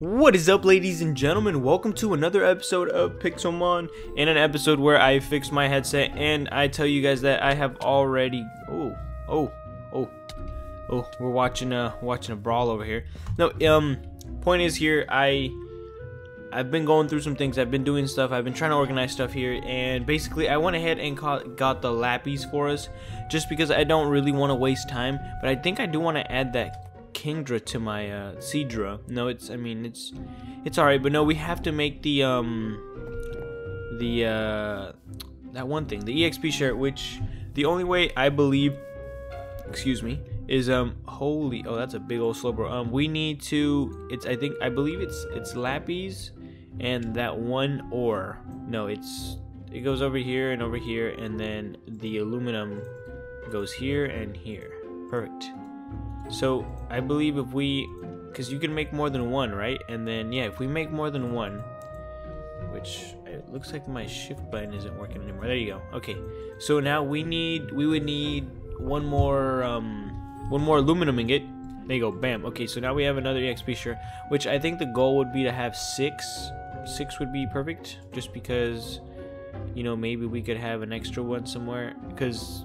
What is up ladies and gentlemen, welcome to another episode of Pixelmon, in an episode where I fix my headset and I tell you guys that I have already, oh, oh, oh, oh, we're watching a, watching a brawl over here. No, um, point is here, I, I've been going through some things, I've been doing stuff, I've been trying to organize stuff here, and basically I went ahead and caught, got the lappies for us, just because I don't really want to waste time, but I think I do want to add that Kingdra to my uh, Seadra. No, it's I mean it's it's alright, but no, we have to make the um the uh that one thing, the EXP share, which the only way I believe, excuse me, is um holy oh that's a big old Slowbro. Um we need to it's I think I believe it's it's lappies and that one ore. No, it's it goes over here and over here and then the aluminum goes here and here. Perfect. So I believe if we, because you can make more than one, right? And then yeah, if we make more than one, which it looks like my shift button isn't working anymore. There you go. Okay, so now we need, we would need one more, um, one more aluminum ingot. There you go. Bam. Okay, so now we have another EXP share, which I think the goal would be to have six. Six would be perfect, just because, you know, maybe we could have an extra one somewhere. Because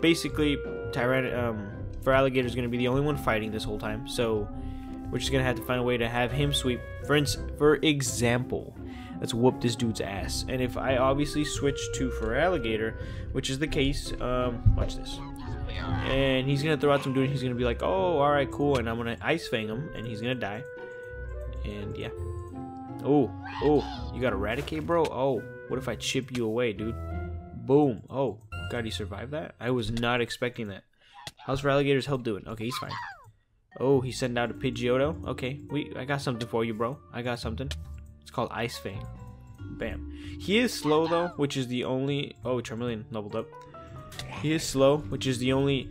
basically, Tyrann um Feraligatr is going to be the only one fighting this whole time, so we're just going to have to find a way to have him sweep. For, for example, let's whoop this dude's ass. And if I obviously switch to Feraligatr, which is the case, um, watch this. And he's going to throw out some dude, he's going to be like, oh, alright, cool, and I'm going to Ice Fang him, and he's going to die. And yeah. Oh, oh, you got Eradicate, bro? Oh, what if I chip you away, dude? Boom. Oh, God, he survived that? I was not expecting that. How's Feraligatr's help doing? Okay, he's fine. Oh, he sent out a Pidgeotto. Okay, we I got something for you, bro. I got something. It's called Ice Fang. Bam. He is slow though, which is the only. Oh, Charmeleon leveled up. He is slow, which is the only.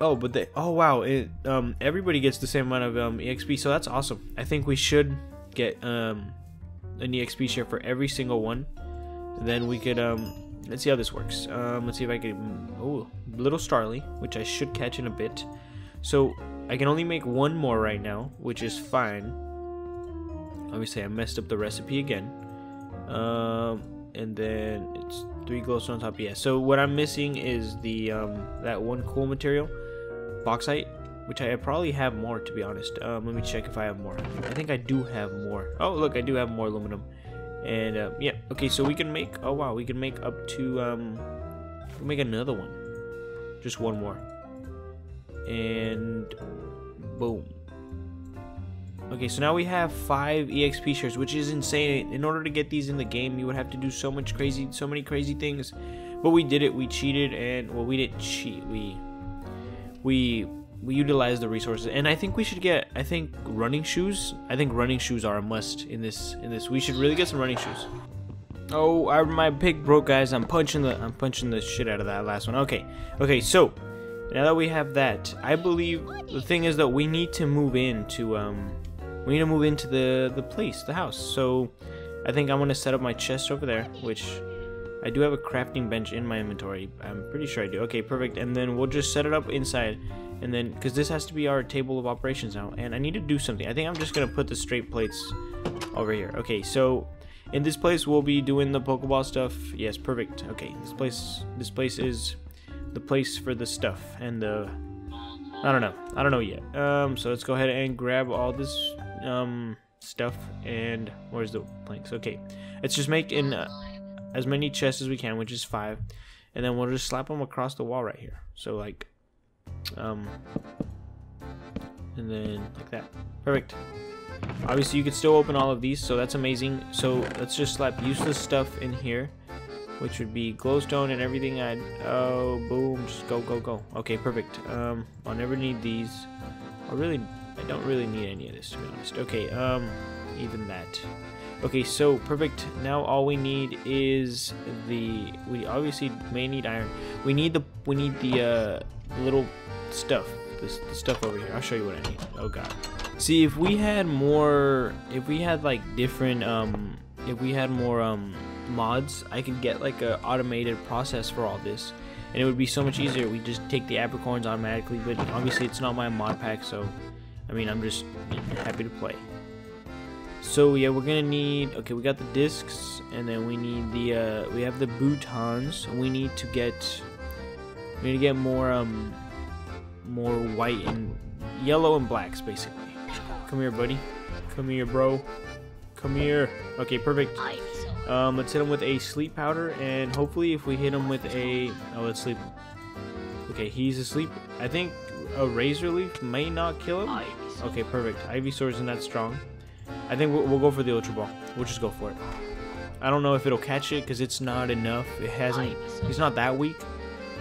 Oh, but they. Oh wow! It um everybody gets the same amount of um exp, so that's awesome. I think we should get um an exp share for every single one. Then we could um let's see how this works. Um, let's see if I can. Oh, little Starly, which I should catch in a bit. So I can only make one more right now, which is fine. Obviously, I messed up the recipe again. Um, and then it's three glowstone on top. Yeah. So what I'm missing is the um that one cool material, bauxite, which I probably have more to be honest. Um, let me check if I have more. I think I do have more. Oh, look, I do have more aluminum. And uh, yeah, okay, so we can make, oh wow, we can make up to, um, make another one. Just one more. And boom. Okay, so now we have five EXP shares, which is insane. In order to get these in the game, you would have to do so much crazy, so many crazy things. But we did it. We cheated, and well, we didn't cheat. We we we utilize the resources. And i think we should get i think running shoes i think running shoes are a must in this in this. We should really get some running shoes. Oh I, my pick broke guys. I'm punching the i'm punching the shit out of that last one. Okay okay so now that we have that i believe the thing is that we need to move into um we need to move into the the place the house. So i think i'm gonna set up my chest over there which I do have a crafting bench in my inventory. I'm pretty sure I do. Okay, perfect. And then we'll just set it up inside and then because this has to be our table of operations now and I need to do something. I think I'm just gonna put the straight plates over here. Okay so in this place we'll be doing the Pokeball stuff. Yes perfect. Okay this place this place is the place for the stuff and the I don't know. I don't know yet. Um so let's go ahead and grab all this um stuff and where's the planks? Okay let's just make in uh, as many chests as we can which is five. And then we'll just slap them across the wall right here. So like um, and then like that. Perfect. Obviously, you could still open all of these, so that's amazing. So let's just slap useless stuff in here, which would be glowstone and everything. I oh boom, just go go go. Okay, perfect. Um, I'll never need these. I really, I don't really need any of this to be honest. Okay, um, even that. Okay, so perfect. Now all we need is the. We obviously may need iron. We need the. We need the uh, little stuff. This, stuff over here. I'll show you what I need. Oh god. See, if we had more, if we had like different, um, if we had more um mods, I could get like a automated process for all this, and it would be so much easier. We just take the apricorns automatically, but obviously it's not my mod pack, so I mean, I'm just happy to play. So yeah, we're gonna need. Okay, we got the discs, and then we need the. Uh, we have the boutons. We need to get. We need to get more um, more white and yellow and blacks basically. Come here, buddy. Come here, bro. Come here. Okay, perfect. Um, let's hit him with a sleep powder, and hopefully, if we hit him with a. Oh, let's sleep. Okay, he's asleep. I think a razor leaf may not kill him. Okay, perfect. Ivysaur isn't that strong. I think we'll, we'll, go for the Ultra Ball. We'll just go for it. I don't know if it'll catch it because it's not enough. It hasn't. He's not that weak,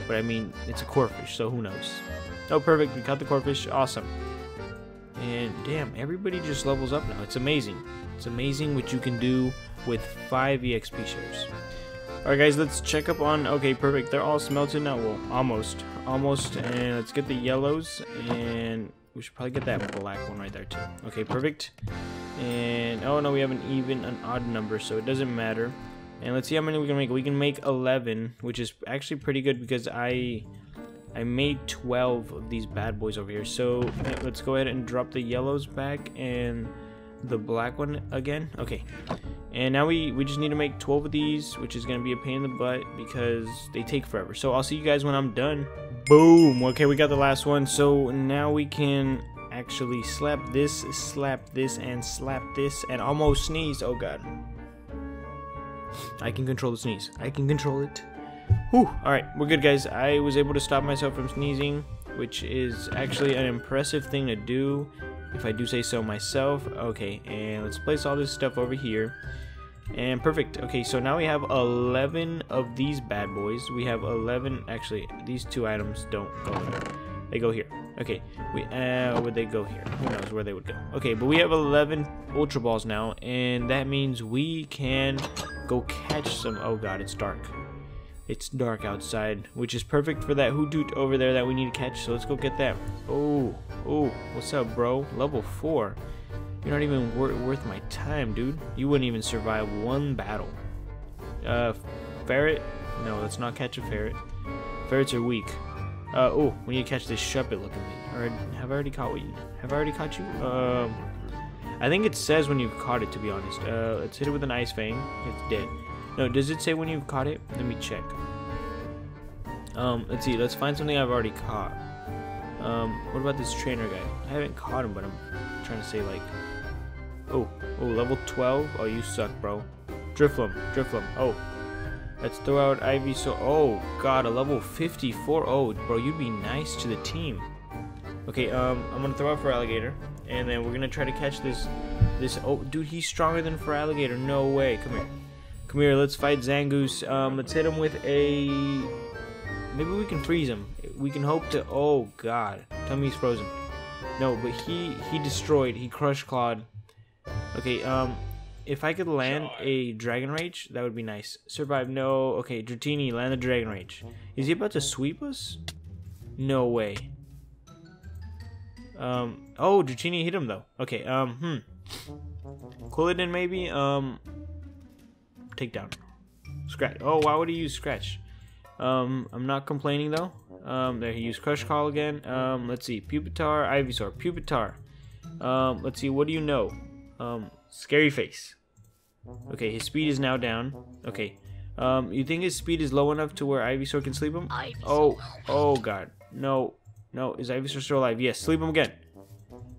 but I mean, it's a Corphish, so who knows? Oh, perfect. We caught the Corphish. Awesome. And damn, everybody just levels up now. It's amazing. It's amazing what you can do with five EXP shares. Alright guys, let's check up on, okay, perfect, they're all smelted now, well, almost, almost, and let's get the yellows, and we should probably get that black one right there too. Okay, perfect, and, oh no, we have an even, an odd number, so it doesn't matter, and let's see how many we can make, we can make 11, which is actually pretty good because I, I made 12 of these bad boys over here, so let's go ahead and drop the yellows back, and the black one again, okay, and now we, we just need to make 12 of these, which is going to be a pain in the butt because they take forever. So I'll see you guys when I'm done. Boom! Okay, we got the last one. So now we can actually slap this, slap this, and slap this, and almost sneeze. Oh god. I can control the sneeze. I can control it. Whew. Alright, we're good guys. I was able to stop myself from sneezing, which is actually an impressive thing to do if I do say so myself. Okay, and let's place all this stuff over here. And perfect. Okay, so now we have 11 of these bad boys. We have 11, actually, these two items don't go. They go here. Okay, we, uh, would they go here? Who knows where they would go. Okay, but we have 11 Ultra Balls now, and that means we can go catch some, oh god, it's dark. It's dark outside, which is perfect for that Hoothoot over there that we need to catch, so let's go get that. Oh, oh, what's up, bro? Level 4. You're not even wor worth my time, dude. You wouldn't even survive one battle. Uh, ferret? No, let's not catch a ferret. Ferrets are weak. Uh, oh, we need to catch this Shuppet looking thing. Or have I already caught you? Have I already caught you? Um, I think it says when you've caught it, to be honest. Uh, let's hit it with an Ice Fang. It's dead. No, does it say when you've caught it? Let me check. Um, let's see. Let's find something I've already caught. Um, what about this trainer guy? I haven't caught him, but I'm trying to say, like, Oh, oh, level 12? Oh, you suck, bro. Drifloon, Drifloon. Oh, let's throw out Ivy. So, Oh, God, a level 54. Oh, bro, you'd be nice to the team. Okay, um, I'm gonna throw out Feraligatr, and then we're gonna try to catch this, this, oh, dude, he's stronger than Feraligatr. No way. Come here. Come here, let's fight Zangoose. Um, let's hit him with a, maybe we can freeze him. We can hope to, oh, God. Tell me he's frozen. No, but he, he destroyed, he crushed Claude. Okay, um, if I could land a Dragon Rage, that would be nice. Survive, no. Okay, Dratini, land the Dragon Rage. Is he about to sweep us? No way. Um, oh, Dratini hit him though. Okay, um, hmm. Quilladin maybe, um, take down. Scratch. Oh, why would he use Scratch? Um, I'm not complaining though. Um, there he used Crush Claw again. Um, let's see, Pupitar, Ivysaur, Pupitar. Um, let's see, what do you know? Um, scary face. Okay, his speed is now down. Okay. Um, you think his speed is low enough to where Ivysaur can sleep him? Oh, oh god. No, no. Is Ivysaur still alive? Yes, sleep him again.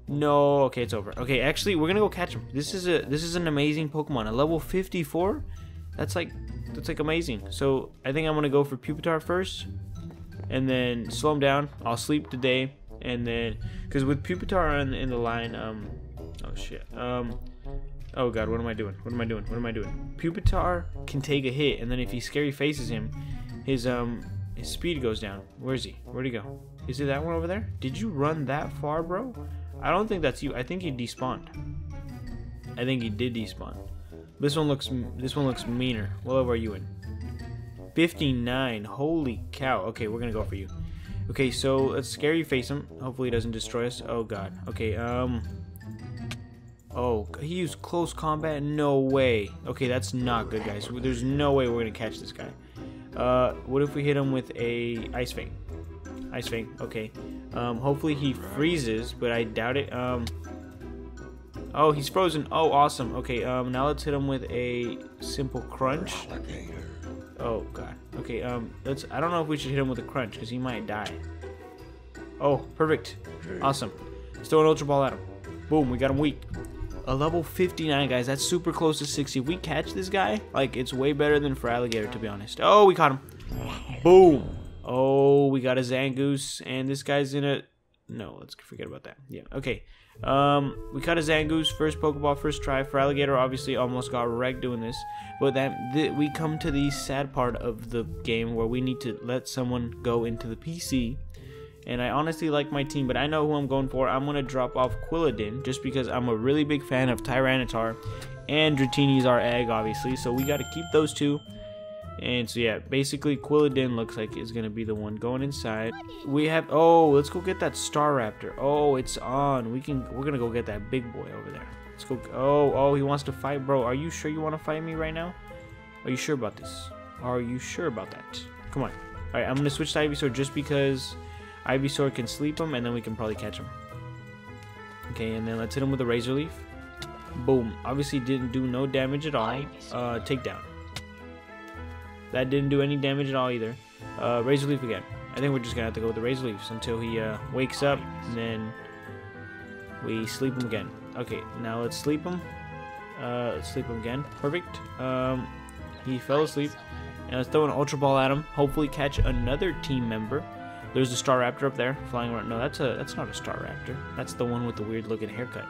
No, okay, it's over. Okay, actually, we're gonna go catch him. This is a this is an amazing Pokemon. A level 54? That's like that's like amazing. So I think I'm gonna go for Pupitar first, and then slow him down. I'll sleep today, and then because with Pupitar in, in the line, um, Oh shit. Um. Oh god, what am I doing? What am I doing? What am I doing? Pupitar can take a hit, and then if he scary faces him, his um his speed goes down. Where's he? Where'd he go? Is it that one over there? Did you run that far, bro? I don't think that's you. I think he despawned. I think he did despawn. This one looks this one looks meaner. What level are you in? 59. Holy cow. Okay, we're gonna go for you. Okay, so let's scary face him. Hopefully he doesn't destroy us. Oh god. Okay, um Oh, he used close combat? No way. Okay, that's not good, guys. There's no way we're gonna catch this guy. Uh, what if we hit him with a Ice Fang? Ice Fang, okay. Um, hopefully he freezes, but I doubt it. Um, oh, he's frozen. Oh, awesome. Okay, um, now let's hit him with a simple crunch. Oh, God. Okay, um, let's, I don't know if we should hit him with a crunch, because he might die. Oh, perfect. Awesome. Let's throw an Ultra Ball at him. Boom, we got him weak. A level 59, guys. That's super close to 60. If we catch this guy, like, it's way better than Feraligatr, to be honest. Oh, we caught him. Boom. Oh, we got a Zangoose, and this guy's in a... No, let's forget about that. Yeah, okay. Um, we caught a Zangoose, first Pokeball, first try. Feraligatr, obviously almost got wrecked doing this. But then th we come to the sad part of the game where we need to let someone go into the PC and I honestly like my team, but I know who I'm going for. I'm going to drop off Quilladin just because I'm a really big fan of Tyranitar and Dratini's our egg, obviously. So we got to keep those two. And so yeah, basically Quilladin looks like is going to be the one going inside. We have, oh, let's go get that Staraptor. Oh, it's on. We can, we're going to go get that big boy over there. Let's go, oh, oh, he wants to fight, bro. Are you sure you want to fight me right now? Are you sure about this? Are you sure about that? Come on. All right, I'm going to switch to Ivysaur just because Ivysaur can sleep him, and then we can probably catch him. Okay, and then let's hit him with a Razor Leaf. Boom. Obviously didn't do no damage at all. Uh, takedown. That didn't do any damage at all either. Uh, Razor Leaf again. I think we're just going to have to go with the Razor Leaves until he uh, wakes up, and then we sleep him again. Okay, now let's sleep him. Uh, let's sleep him again. Perfect. Um, he fell asleep. And let's throw an Ultra Ball at him. Hopefully catch another team member. There's a Staraptor up there flying around. No, that's a that's not a Staraptor. That's the one with the weird looking haircut.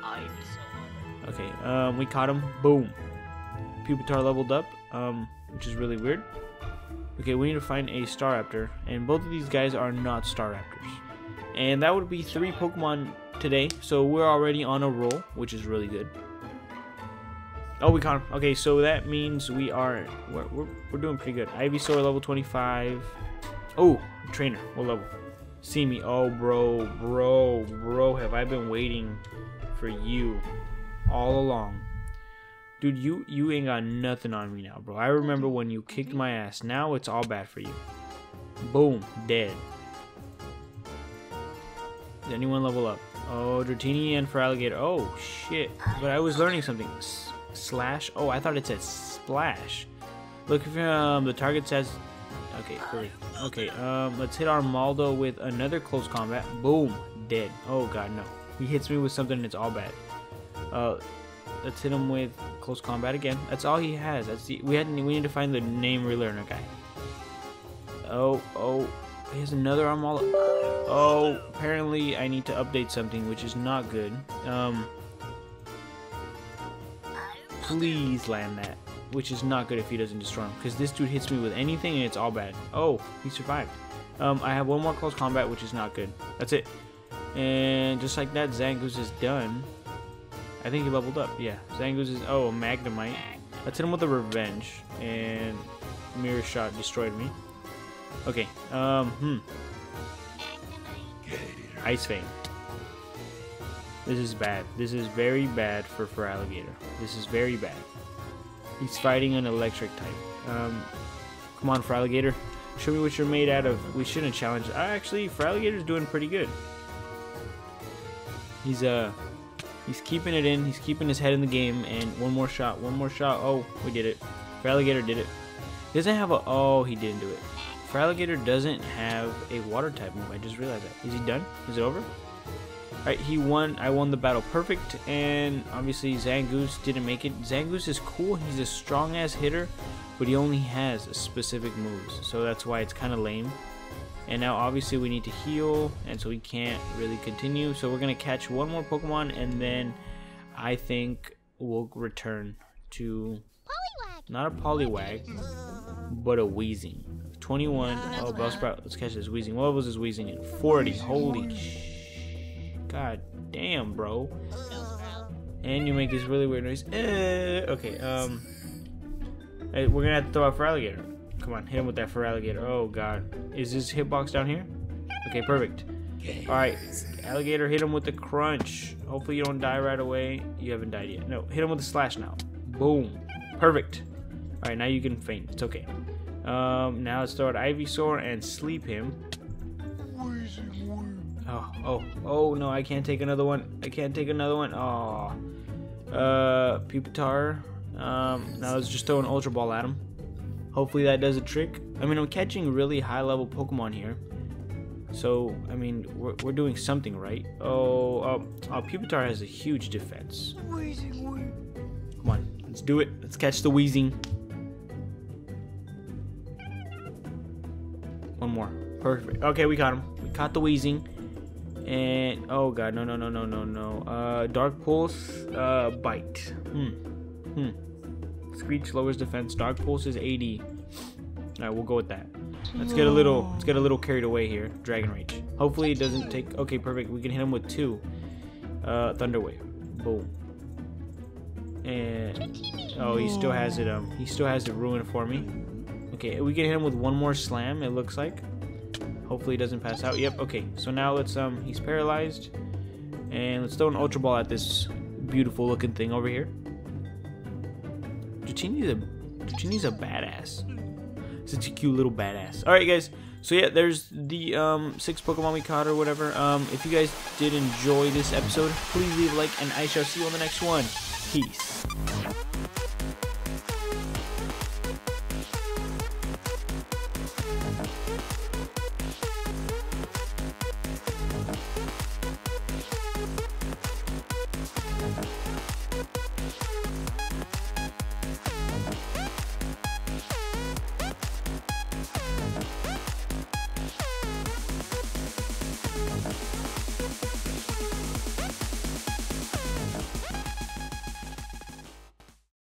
Okay, um, we caught him. Boom. Pupitar leveled up, um, which is really weird. Okay, we need to find a Staraptor, and both of these guys are not Staraptors. And that would be three Pokemon today, so we're already on a roll, which is really good. Oh, we caught him. Okay, so that means we are we're, we're, we're doing pretty good. Ivysaur level 25. Oh, trainer. What level? See me. Oh, bro, bro, bro. Have I been waiting for you all along? Dude, you you ain't got nothing on me now, bro. I remember when you kicked my ass. Now it's all bad for you. Boom, dead. Did anyone level up? Oh, Dratini and Feraligatr. Oh, shit. But I was learning something. S slash? Oh, I thought it said splash. Look, if um, the target says Okay, great. Okay, um, let's hit Armaldo with another close combat. Boom, dead. Oh god, no. He hits me with something that's all bad. Uh, let's hit him with close combat again. That's all he has. That's the, we had we need to find the name relearner guy. Oh, oh, he has another Armaldo. Oh, apparently I need to update something, which is not good. Um, please land that which is not good if he doesn't destroy him, because this dude hits me with anything and it's all bad. Oh, he survived. Um, I have one more close combat, which is not good. That's it. And just like that, Zangoose is done. I think he leveled up. Yeah, Zangoose is... Oh, Magnemite. Let's hit him with a Revenge. And Mirror Shot destroyed me. Okay, um, hmm. Ice Fang. This is bad. This is very bad for Feraligatr. This is very bad. He's fighting an electric type. Um, come on, Feraligatr. Show me what you're made out of. We shouldn't challenge. Uh, actually, Feraligatr's doing pretty good. He's uh, he's keeping it in. He's keeping his head in the game. And one more shot. One more shot. Oh, we did it. Feraligatr did it. He doesn't have a. Oh, he didn't do it. Feraligatr doesn't have a water type move. I just realized that. Is he done? Is it over? Alright, he won. I won the battle perfect, and obviously Zangoose didn't make it. Zangoose is cool. He's a strong-ass hitter, but he only has specific moves, so that's why it's kind of lame. And now obviously we need to heal, and so we can't really continue. So we're going to catch one more Pokemon, and then I think we'll return to... Not a Poliwag, but a Weezing. 21. Oh, Bellsprout. Let's catch this Weezing. What was this Weezing in? 40. Holy shit. God damn, bro. And you make this really weird noise. Eh, okay, um... Hey, we're gonna have to throw out Feraligatr. Come on, hit him with that Feraligatr. Oh, God. Is this hitbox down here? Okay, perfect. Alright, Alligator, hit him with the crunch. Hopefully you don't die right away. You haven't died yet. No, hit him with the slash now. Boom. Perfect. Alright, now you can faint. It's okay. Um, now let's throw out Ivysaur and sleep him. Oh, oh, oh no, I can't take another one. I can't take another one. Oh. Uh, Pupitar. Um, now let's just throw an Ultra Ball at him. Hopefully that does a trick. I mean, I'm catching really high level Pokemon here. So, I mean, we're, we're doing something right. Oh, uh, oh, Pupitar has a huge defense. Come on, let's do it. Let's catch the Weezing. One more. Perfect. Okay, we caught him. We caught the Weezing. And, oh god, no, no, no, no, no, no. Uh, Dark Pulse, uh, Bite. Hmm. Hmm. Screech lowers defense. Dark Pulse is 80. Alright, we'll go with that. Let's get a little let's get a little carried away here. Dragon Rage. Hopefully it doesn't take okay, perfect. We can hit him with two. Uh Thunder Wave. Boom. And oh he still has it um he still has it ruined for me. Okay, we can hit him with one more slam, it looks like. Hopefully he doesn't pass out. Yep, okay. So now let's um he's paralyzed. And let's throw an ultra ball at this beautiful looking thing over here. Dratini's a Dratini's a badass. Such a cute little badass. Alright guys, so yeah, there's the um, six Pokemon we caught or whatever. Um, if you guys did enjoy this episode, please leave a like and I shall see you on the next one. Peace.